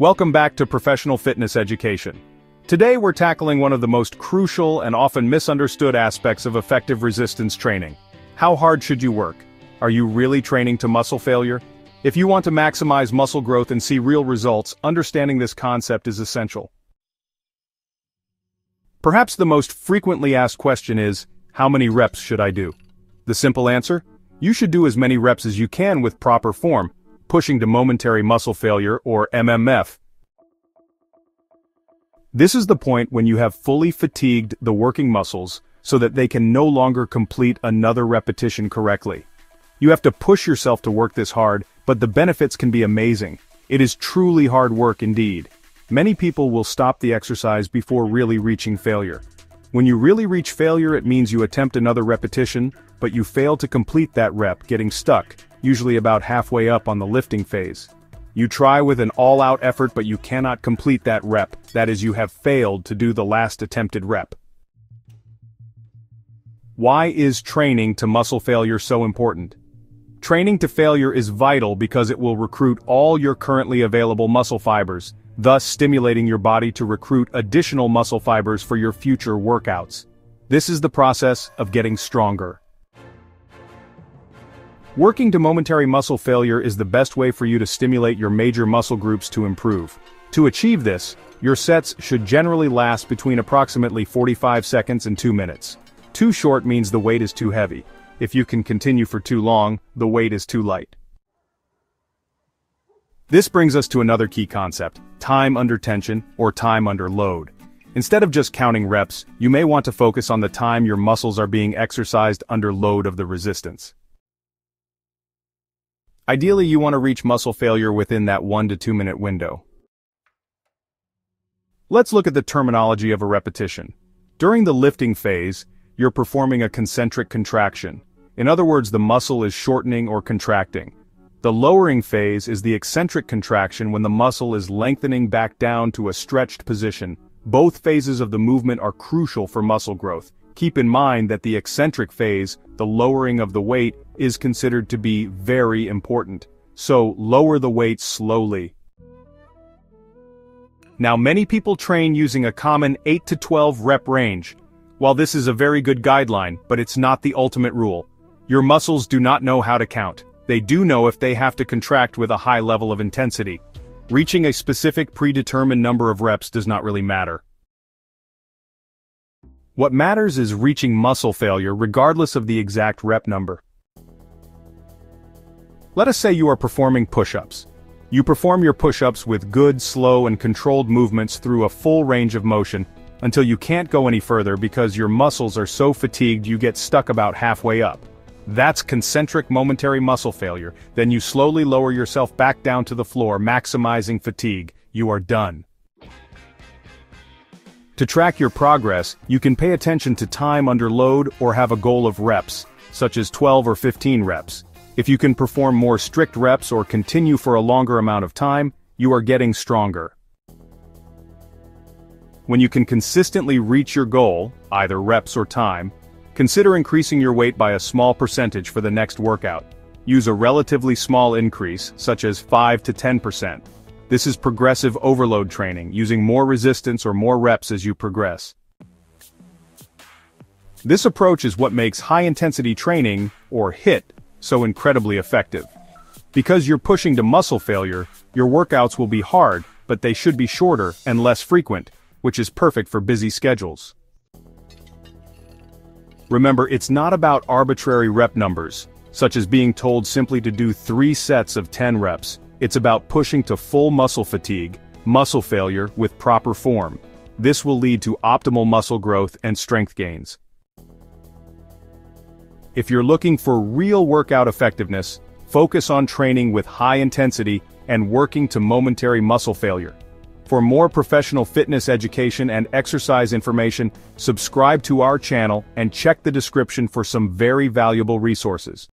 Welcome back to Professional Fitness Education. Today we're tackling one of the most crucial and often misunderstood aspects of effective resistance training. How hard should you work? Are you really training to muscle failure? If you want to maximize muscle growth and see real results, understanding this concept is essential. Perhaps the most frequently asked question is, how many reps should I do? The simple answer? You should do as many reps as you can with proper form, pushing to momentary muscle failure or MMF. This is the point when you have fully fatigued the working muscles so that they can no longer complete another repetition correctly. You have to push yourself to work this hard, but the benefits can be amazing. It is truly hard work indeed. Many people will stop the exercise before really reaching failure. When you really reach failure it means you attempt another repetition, but you fail to complete that rep getting stuck, usually about halfway up on the lifting phase. You try with an all-out effort but you cannot complete that rep, that is you have failed to do the last attempted rep. Why is training to muscle failure so important? Training to failure is vital because it will recruit all your currently available muscle fibers, thus stimulating your body to recruit additional muscle fibers for your future workouts. This is the process of getting stronger. Working to momentary muscle failure is the best way for you to stimulate your major muscle groups to improve. To achieve this, your sets should generally last between approximately 45 seconds and 2 minutes. Too short means the weight is too heavy. If you can continue for too long, the weight is too light. This brings us to another key concept, time under tension or time under load. Instead of just counting reps, you may want to focus on the time your muscles are being exercised under load of the resistance. Ideally you want to reach muscle failure within that 1 to 2 minute window. Let's look at the terminology of a repetition. During the lifting phase, you're performing a concentric contraction. In other words the muscle is shortening or contracting. The lowering phase is the eccentric contraction when the muscle is lengthening back down to a stretched position. Both phases of the movement are crucial for muscle growth. Keep in mind that the eccentric phase, the lowering of the weight, is considered to be very important. So lower the weight slowly. Now many people train using a common 8 to 12 rep range. While this is a very good guideline, but it's not the ultimate rule. Your muscles do not know how to count. They do know if they have to contract with a high level of intensity. Reaching a specific predetermined number of reps does not really matter. What matters is reaching muscle failure regardless of the exact rep number. Let us say you are performing push-ups. You perform your push-ups with good, slow and controlled movements through a full range of motion, until you can't go any further because your muscles are so fatigued you get stuck about halfway up. That's concentric momentary muscle failure, then you slowly lower yourself back down to the floor maximizing fatigue, you are done. To track your progress, you can pay attention to time under load or have a goal of reps, such as 12 or 15 reps. If you can perform more strict reps or continue for a longer amount of time, you are getting stronger. When you can consistently reach your goal, either reps or time, consider increasing your weight by a small percentage for the next workout. Use a relatively small increase, such as 5 to 10%. This is progressive overload training, using more resistance or more reps as you progress. This approach is what makes high-intensity training, or HIT, so incredibly effective. Because you're pushing to muscle failure, your workouts will be hard, but they should be shorter and less frequent, which is perfect for busy schedules. Remember, it's not about arbitrary rep numbers, such as being told simply to do 3 sets of 10 reps, it's about pushing to full muscle fatigue, muscle failure with proper form. This will lead to optimal muscle growth and strength gains. If you're looking for real workout effectiveness, focus on training with high intensity and working to momentary muscle failure. For more professional fitness education and exercise information, subscribe to our channel and check the description for some very valuable resources.